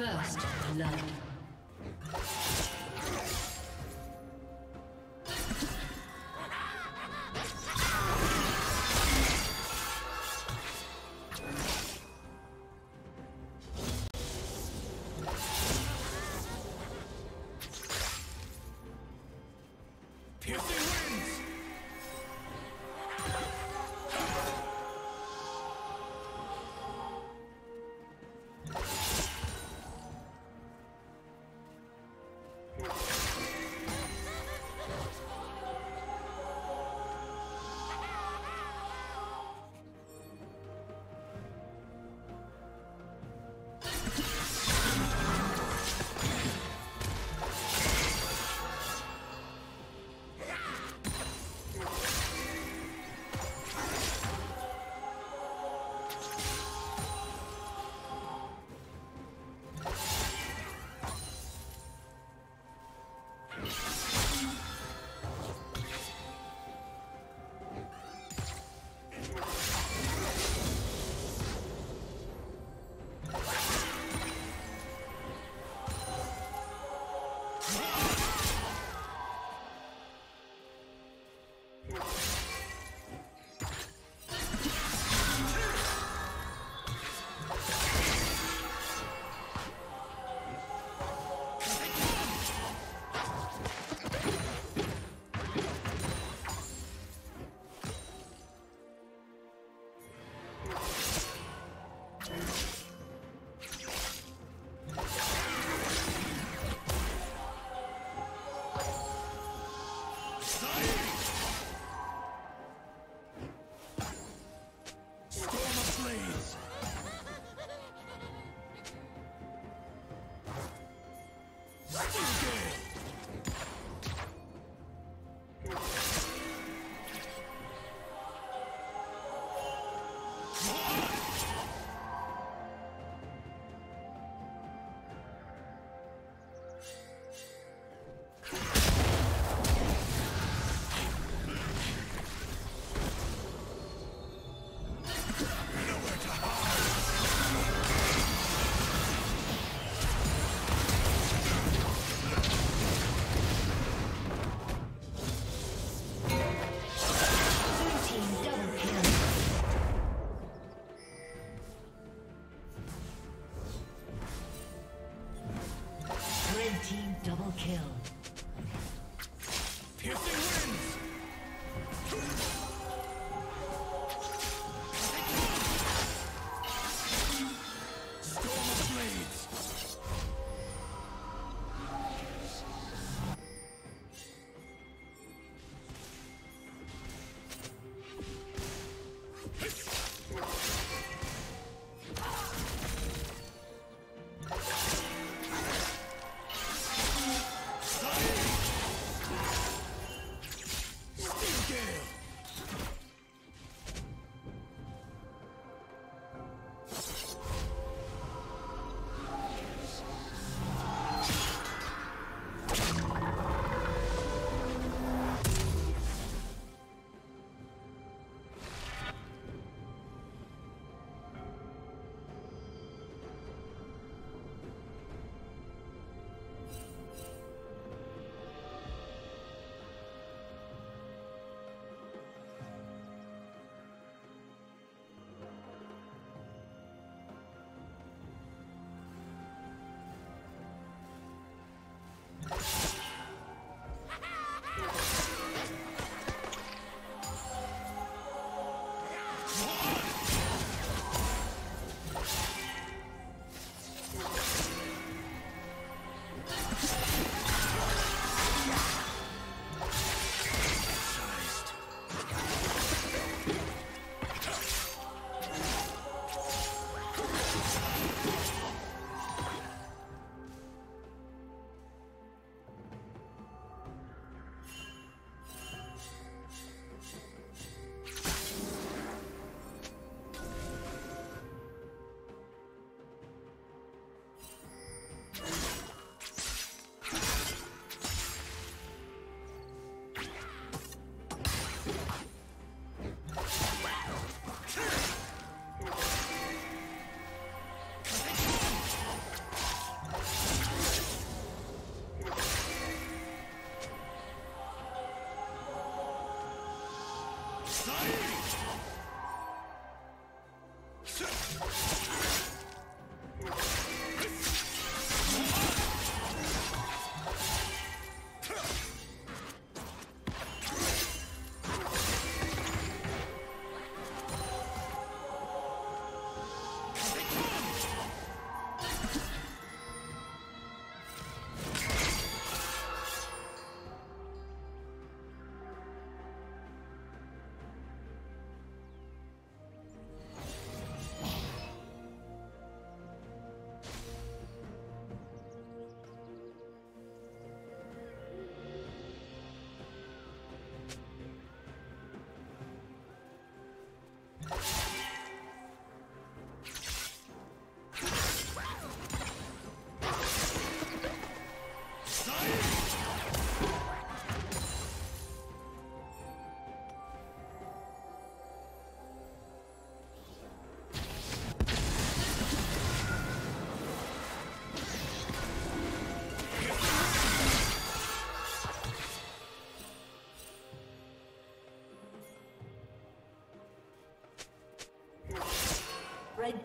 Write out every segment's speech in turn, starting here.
First blood.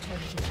Team's turret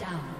down.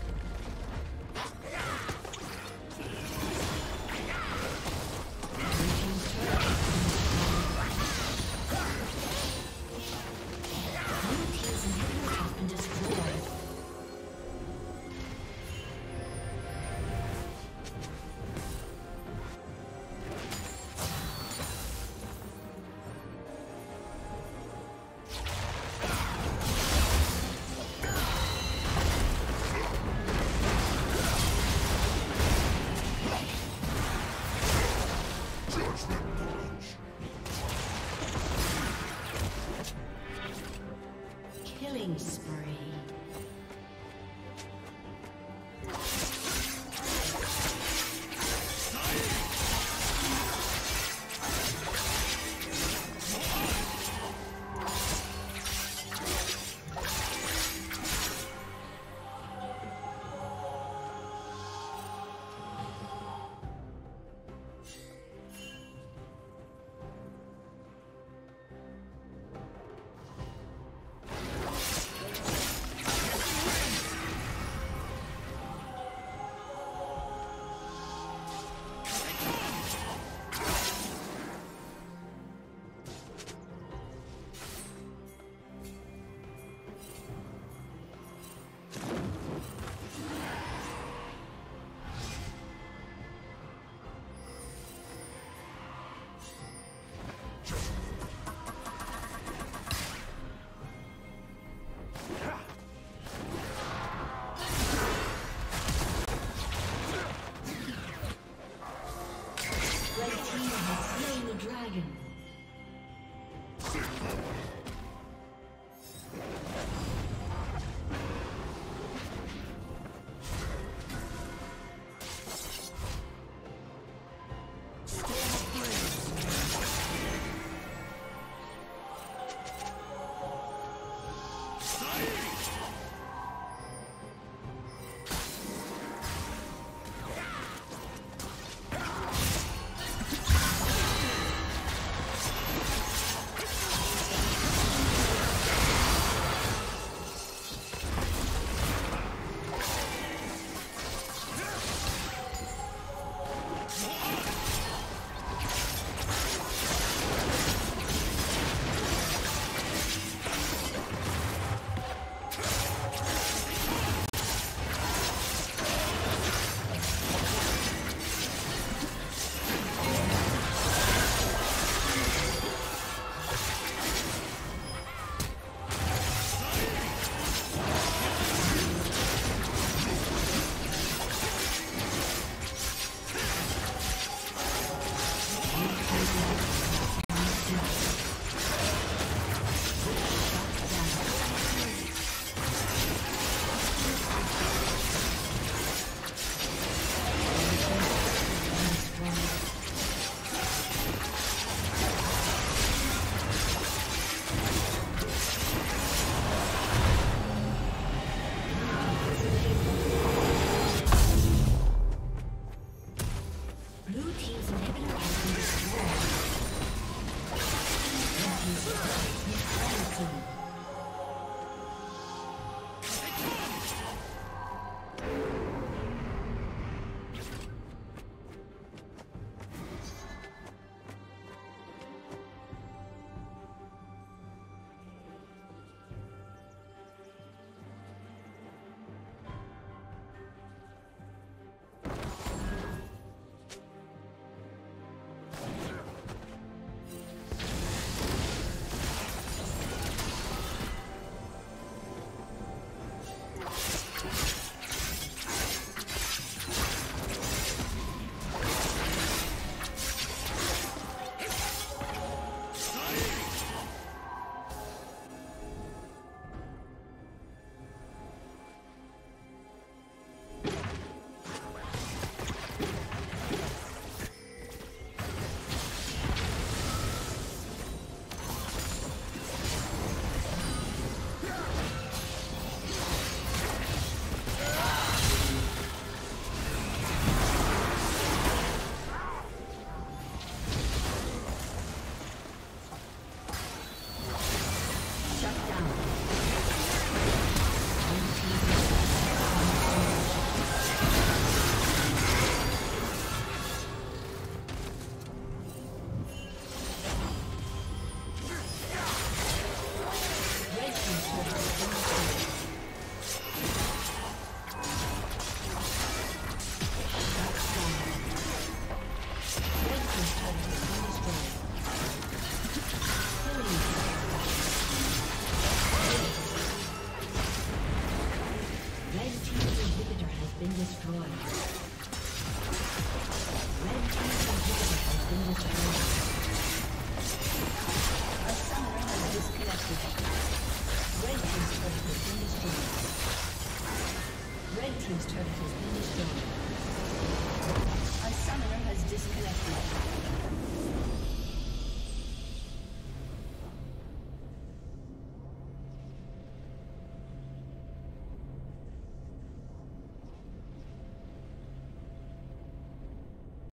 Blade. Awesome.